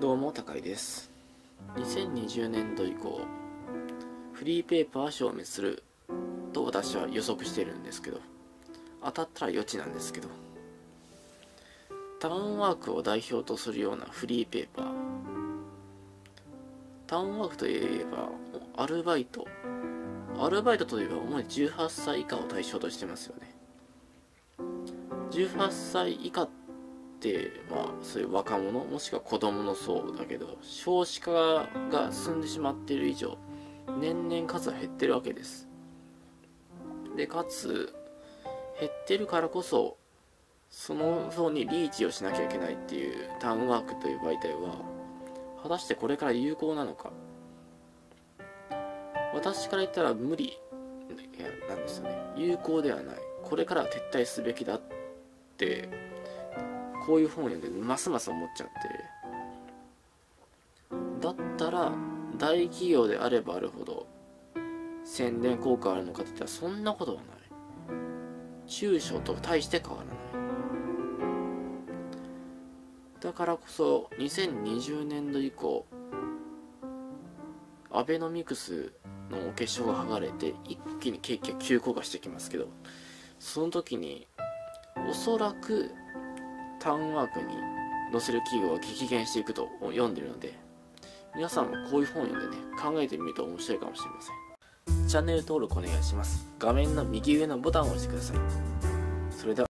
どうも高井です。2020年度以降フリーペーパー消滅すると私は予測してるんですけど当たったら余地なんですけどタウンワークを代表とするようなフリーペーパータウンワークといえばアルバイト。アルバイトといえば主に18歳以下を対象としてますよね。18歳以下まあそういう若者もしくは子供の層だけど少子化が進んでしまっている以上年々数は減ってるわけです。でかつ減ってるからこそその層にリーチをしなきゃいけないっていうタウンワークという媒体は果たしてこれから有効なのか。私から言ったら無理なんですよね。有効ではない。これから撤退すべきだってこういう本を読んでますます思っちゃって。だったら大企業であればあるほど宣伝効果あるのかって言ったらそんなことはない。中小と大して変わらない。だからこそ2020年度以降アベノミクスのお化粧が剥がれて一気に景気が急降下してきますけどその時におそらくタウンワークに載せる企業は激減していくと読んでるので皆さんもこういう本を読んでね考えてみると面白いかもしれません。チャンネル登録お願いします。画面の右上のボタンを押してください。それでは。